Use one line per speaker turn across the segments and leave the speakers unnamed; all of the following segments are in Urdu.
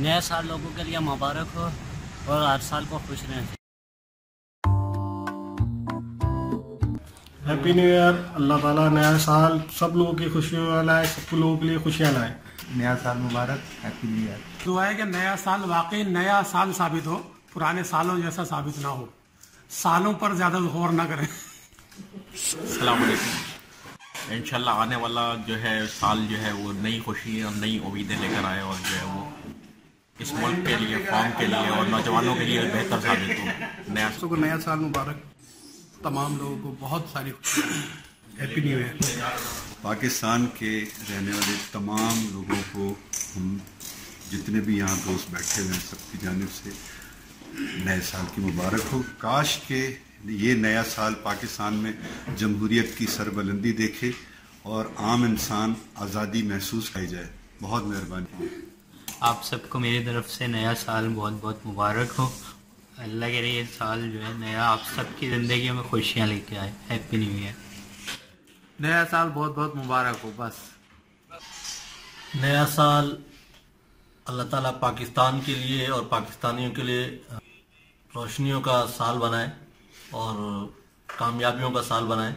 نئے سال لوگوں کے لیے مبارک ہو اور ہر سال کو خوش رہیں۔
ہیپی نیو ایئر اللہ تعالیٰ نیا سال سب لوگوں کی خوشیوں والا ہے سب لوگوں کے لیے خوشیاں لائے۔
نیا سال مبارک ہیپی نیو ایئر
دعا ہے کہ نیا سال واقعی نیا سال ثابت ہو پرانے سالوں جیسا ثابت نہ ہو۔ سالوں پر زیادہ غور نہ کریں۔
السلام علیکم۔ انشاءاللہ آنے والا جو ہے سال جو ہے وہ نئی خوشی اور نئی امیدیں لے کر آئے اور جو ہے وہ اس ملک کے لیے قوم کے لیے اور نوجوانوں کے لیے بہتر ثابت ہو نیا
کو نیا سال مبارک۔ تمام لوگوں کو بہت ساری ہیپی نیو ایئر
پاکستان کے رہنے والے تمام لوگوں کو ہم جتنے بھی یہاں دوست بیٹھے ہوئے ہیں سب کی جانب سے نئے سال کی مبارک ہو۔ کاش کہ یہ نیا سال پاکستان میں جمہوریت کی سربلندی دیکھے اور عام انسان آزادی محسوس کرائی جائے۔ بہت مہربانی۔
آپ سب کو میری طرف سے نیا سال بہت بہت مبارک ہو۔ اللہ کے لیے یہ سال جو ہے نیا آپ سب کی زندگی میں خوشیاں لے کے آئے۔ ہیپی نیو ایئر
نیا سال بہت بہت مبارک ہو بس۔
نیا سال اللہ تعالیٰ پاکستان کے لیے اور پاکستانیوں کے لیے روشنیوں کا سال بنائے اور کامیابیوں کا سال بنائے۔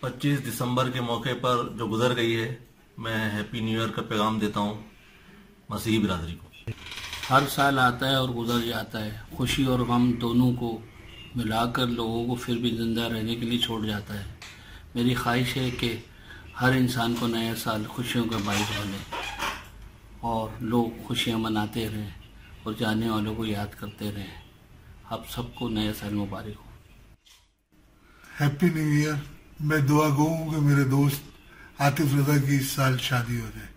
پچیس دسمبر کے موقع پر جو گزر گئی ہے میں ہیپی نیو ایئر کا پیغام دیتا ہوں مسیحی برادری کو۔
ہر سال آتا ہے اور گزر جاتا ہے۔ خوشی اور غم دونوں کو ملا کر لوگوں کو پھر بھی زندہ رہنے کے لیے چھوڑ جاتا ہے۔ میری خواہش ہے کہ ہر انسان کو نیا سال خوشیوں کا باعث بنے اور لوگ خوشیاں مناتے رہیں اور جانے والوں کو یاد کرتے رہیں۔ اب سب کو نیا سال مبارک ہو۔
ہیپی نیو ایئر میں دعا گو ہوں کہ میرے دوست عاطف رضا کی اس سال شادی ہو جائے۔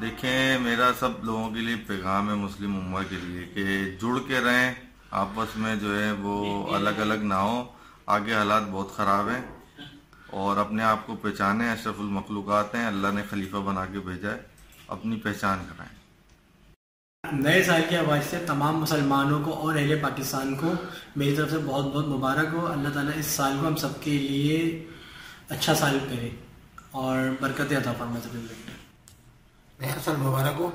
دیکھیں میرا سب لوگوں کے لیے پیغام ہے مسلم امہ کے لیے کہ جڑ کے رہیں آپس میں جو ہے وہ الگ الگ نہ ہو آگے حالات بہت خراب ہیں اور اپنے آپ کو پہچانے اشرف المخلوقات ہیں اللہ نے خلیفہ بنا کے بھیجا ہے۔ اپنی پہچان کرائیں
نئے سال کے حوالے سے تمام مسلمانوں کو اور اہل پاکستان کو میری طرف سے بہت بہت مبارک ہو۔ اللہ تعالیٰ اس سال کو ہم سب کے لیے اچھا سال کرے۔ اور برکت عطا فرما سب
نیا سال مبارک ہو۔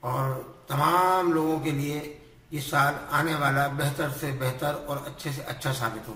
اور تمام لوگوں کے لیے یہ سال آنے والا بہتر سے بہتر اور اچھے سے اچھا ثابت ہو۔